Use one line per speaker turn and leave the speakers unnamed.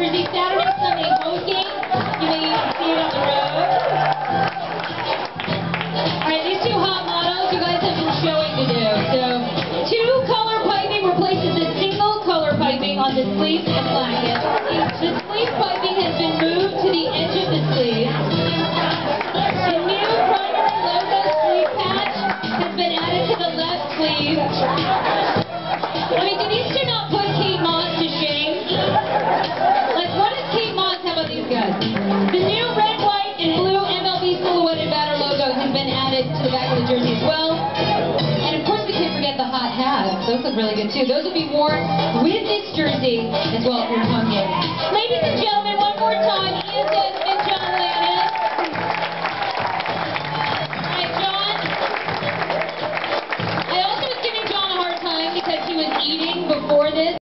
Thursday, Saturday, Sunday, both games. You may see it on the road. All right, these two hot models you guys have been showing to do. So two color piping replaces a single color piping on the sleeve and blanket. The sleeve piping has been moved to the edge of the sleeve. The new primary logo sleeve patch has been added to the left sleeve. I mean, do these two good to the back of the jersey as well. And of course we can't forget the hot hats. Those look really good too. Those will be worn with this jersey as well if you're home game. Ladies and gentlemen, one more time, Houston and John Lannan. Hi, John. I also was giving John a hard time because he was eating before this.